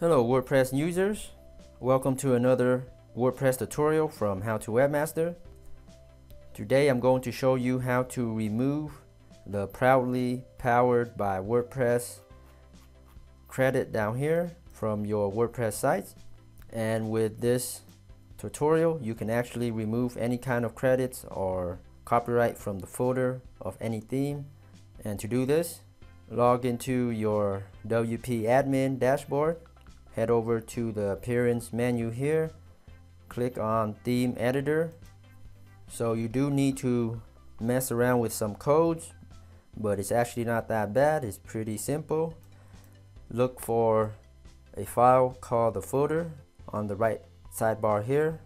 Hello WordPress users, welcome to another WordPress tutorial from How to Webmaster. Today I'm going to show you how to remove the proudly powered by WordPress credit down here from your WordPress site. And with this tutorial you can actually remove any kind of credits or copyright from the footer of any theme. And to do this log into your WP admin dashboard head over to the appearance menu here. Click on theme editor. So you do need to mess around with some codes but it's actually not that bad. It's pretty simple. Look for a file called the footer on the right sidebar here.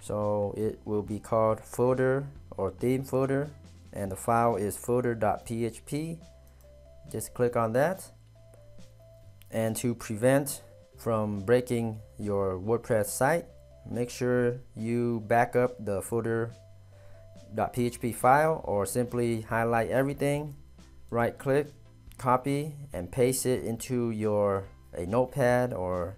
So it will be called footer or theme footer and the file is footer.php just click on that. And to prevent from breaking your WordPress site, make sure you back up the footer.php file or simply highlight everything, right click, copy and paste it into your a notepad or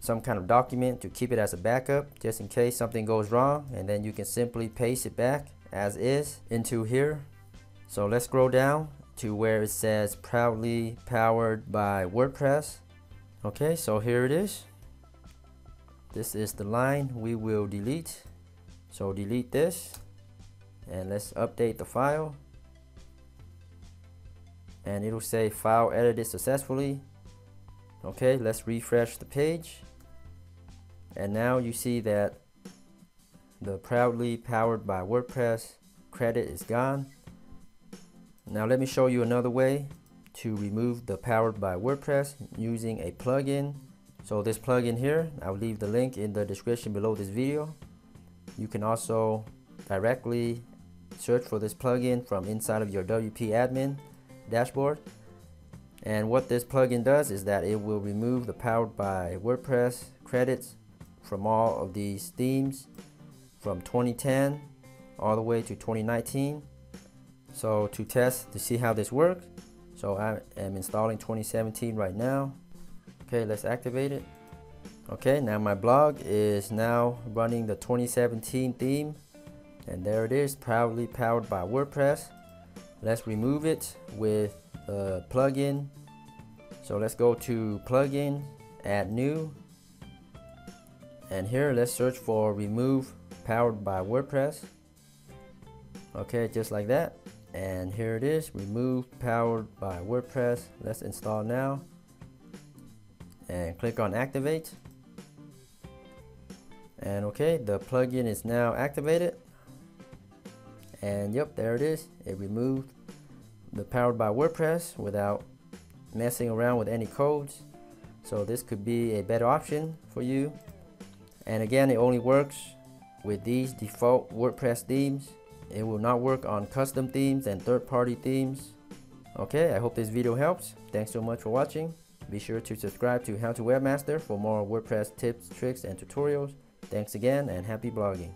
some kind of document to keep it as a backup just in case something goes wrong and then you can simply paste it back as is into here. So let's scroll down to where it says proudly powered by WordPress okay so here it is. This is the line we will delete. So delete this and let's update the file. And it'll say file edited successfully. Okay let's refresh the page. And now you see that the proudly powered by WordPress credit is gone. Now let me show you another way to remove the powered by WordPress using a plugin. So this plugin here, I'll leave the link in the description below this video. You can also directly search for this plugin from inside of your WP admin dashboard. And what this plugin does is that it will remove the powered by WordPress credits from all of these themes from 2010 all the way to 2019. So to test to see how this works, so I am installing 2017 right now. Okay, let's activate it. Okay, now my blog is now running the 2017 theme. And there it is, proudly powered by WordPress. Let's remove it with a plugin. So let's go to plugin, add new. And here let's search for remove powered by WordPress. Okay, just like that and here it is remove powered by WordPress. Let's install now. And click on activate. And okay the plugin is now activated. And yep there it is. It removed the powered by WordPress without messing around with any codes. So this could be a better option for you. And again it only works with these default WordPress themes it will not work on custom themes and third-party themes. Okay, I hope this video helps. Thanks so much for watching. Be sure to subscribe to How to Webmaster for more WordPress tips, tricks, and tutorials. Thanks again and happy blogging.